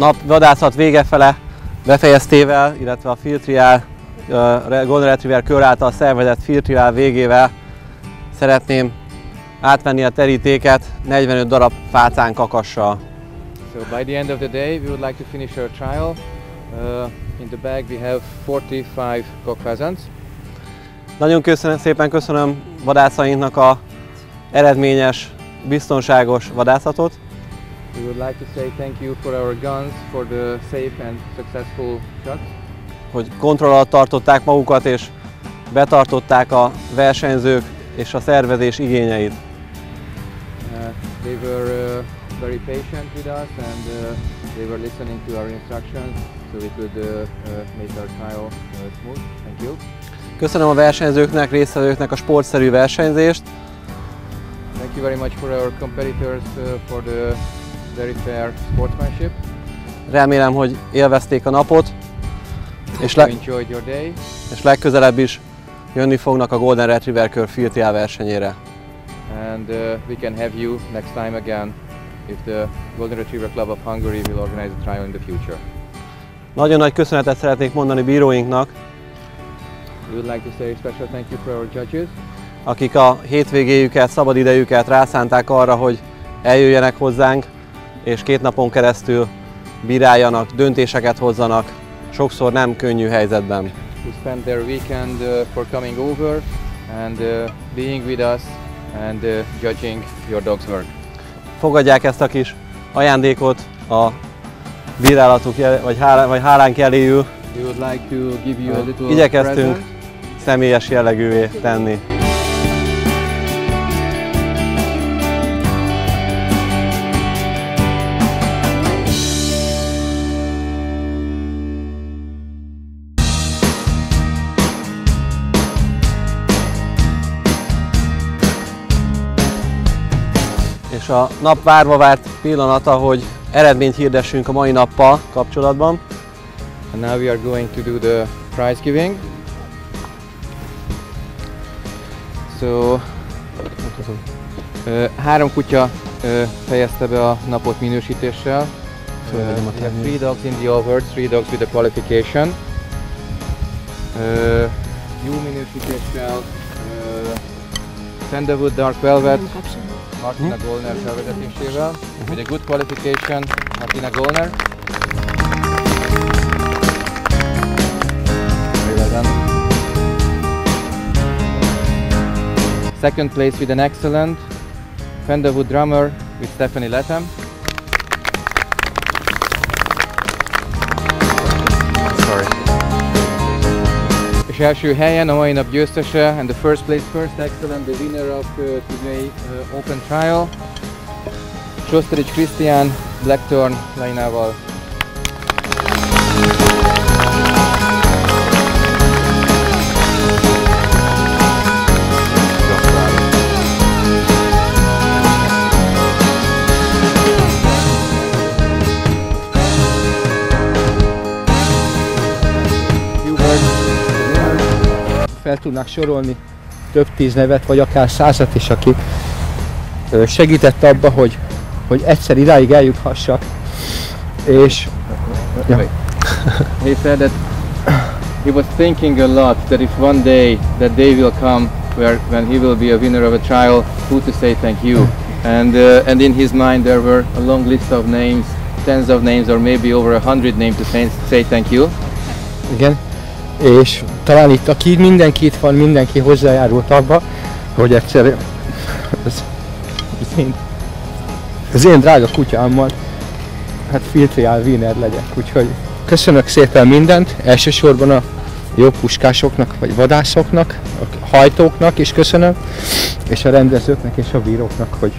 nap vadászat vége fele befejeztével, illetve a Field Trial, Golden Retriever kör által szervezett Field Trial végével szeretném átvenni a terítéket 45 darab fácán kakassal. So by the end of the day we would like to finish our trial. Uh, in the bag we have 45 cock pheasants. Nagyon köszönöm, szépen köszönöm vadászainknak a eredményes, biztonságos vadászatot. We would like to say thank you for our guns for the safe and successful shots. Hogy kontroll alatt tartották magukat és betartották a versenyzők és a szervezés igényeit. Uh, they were uh, very patient with us and uh, they were listening to our instructions so we could uh, uh, make our trial uh, smooth. Thank you. Köszönöm a versenyzőknek, résztvevőknek a sportszerű versenyzést. Thank you very much for our competitors uh, for the very fair sportsmanship. Remélem, hogy élvezték a napot, és, le- és legközelebb is jönni fognak a Golden Retriever Kör Filtriál versenyére. and uh, we can have you next time again if the Golden Retriever Club of Hungary will organize a trial in the future. Nagyon nagy köszönetet szeretnék mondani bíróinknak, We would like to say a special thank you for our judges akik a hétvégéjüket, szabadidejüket rászánták arra, hogy eljöjjenek hozzánk, és két napon keresztül bíráljanak, döntéseket hozzanak, sokszor nem könnyű helyzetben. who spent their weekend uh, for coming over and uh, being with us and uh, judging your dog's work. Fogadják ezt a kis ajándékot a bírálatuk vagy, hálá, vagy hálánk We would like to give you a little igyekeztünk present. személyes jellegűvé tenni. És a nap várva várt pillanata, hogy eredményt hirdessünk a mai nappal kapcsolatban. And now we are going to do the prize giving. So, uh, három kutya uh, fejezte be a napot minősítéssel. Uh, a we have three dogs in the overt, three dogs with the qualification. Uh, jó minősítéssel uh, Sandalwood Dark Velvet hm, Martina hm? Golner felvezetésével. Mhm. With a good qualification, Martina Golner. Very well done. Second place with an excellent Fenderwood drummer with Stephanie Latham. Első helyen a győztese and the first place first excellent the winner of uh, today uh, open trial. Sosteric Christian Blackthorn lányával fel tudnák sorolni több tíz nevet, vagy akár százat is, aki segített abba, hogy, hogy egyszer idáig eljuthassak. És Ja. he said that he was thinking a lot that if one day that day will come where when he will be a winner of a trial, who to say thank you. And uh, and in his mind there were a long list of names, tens of names, or maybe over a hundred names to say, say thank you. igen, és talán itt, aki mindenki itt van, mindenki hozzájárult abba, hogy egyszer az, az, én, az én drága kutyámmal hát filtriál Wiener legyek. Úgyhogy köszönök szépen mindent, elsősorban a jó puskásoknak, vagy vadászoknak, a hajtóknak is köszönöm, és a rendezőknek és a bíróknak, hogy,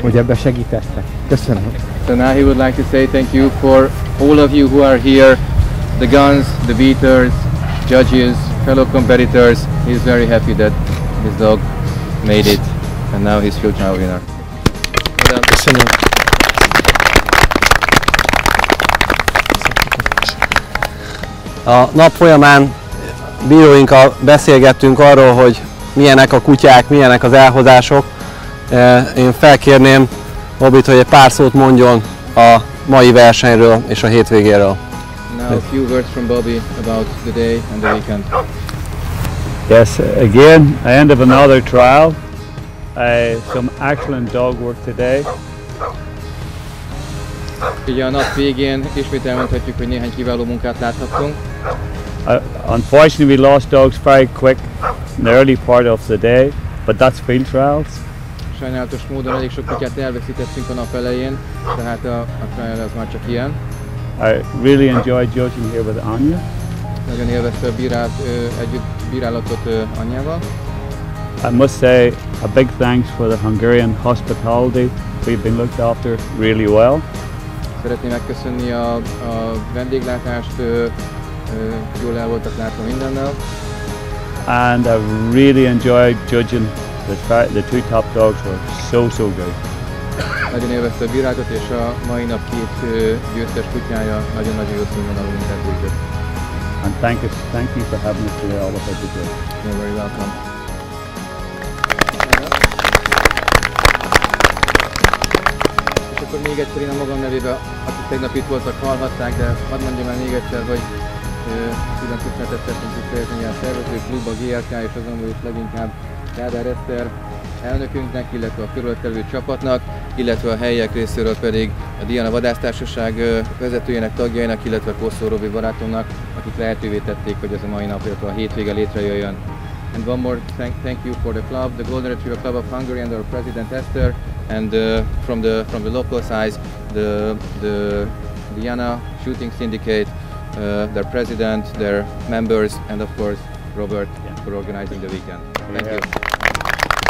hogy ebbe segítettek. Köszönöm. So now he would like to say thank you for all of you who are here, the guns, the beaters, judges, fellow competitors. He's very happy that his dog made it and now he's trial winner. Köszönöm. A nap folyamán bíróinkkal beszélgettünk arról, hogy milyenek a kutyák, milyenek az elhozások. Eh, Én felkérném Bobit, hogy egy pár szót mondjon a mai versenyről és a hétvégéről. Now a few words from Bobby about the day and the weekend. Yes, again, I end of another trial. Uh, some excellent dog work today. Ugye a nap végén ismét elmondhatjuk, hogy néhány kiváló munkát láthattunk. Uh, unfortunately, we lost dogs very quick in the early part of the day, but that's field trials. Sajnálatos módon elég sok kutyát elveszítettünk a nap elején, tehát a, a trial az már csak ilyen. I really enjoyed judging here with Anya. Nagyon élvezte a bírált, együtt bírálatot ö. I must say a big thanks for the Hungarian hospitality. We've been looked after really well. Szeretném megköszönni a, a vendéglátást, jól el voltak látva mindennel. And I really enjoyed judging the, the two top dogs were so, so good. Nagyon élvezte a bírálatot, és a mai nap két győztes kutyája nagyon-nagyon jó színvonalú munkát végzett. And thank you, thank you for having us today all about the good. You're very welcome. És akkor még egyszer én a magam nevében, akik tegnap itt voltak, hallhatták, de hadd mondjam el még egyszer, hogy külön köszönetet szeretnénk kifejezni a szervező klub, a GRK és azon is leginkább Kádár Eszter elnökünknek, illetve a körülöttelő csapatnak, illetve a helyiek részéről pedig a Diana Vadásztársaság vezetőjének, tagjainak, illetve Kosszó Robi barátomnak, akik lehetővé tették, hogy ez a mai nap, illetve a hétvége létrejöjjön. And one more thank, thank you for the club, the Golden Retriever Club of Hungary and our president Esther, and uh, from the from the local side, the the Diana Shooting Syndicate, uh, their president, their members, and of course Robert for organizing the weekend. Thank Yeah. you.